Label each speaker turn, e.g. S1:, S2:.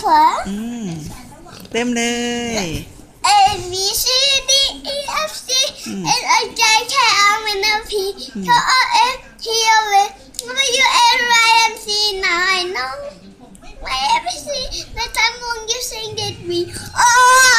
S1: ขวา
S2: อืมเต็มเลย mm.
S1: A B C D E F C.
S2: อืม
S1: H I J K L M N O P Q R S T U V W X Y and Z now I know my ABC the time when you sing that we oh!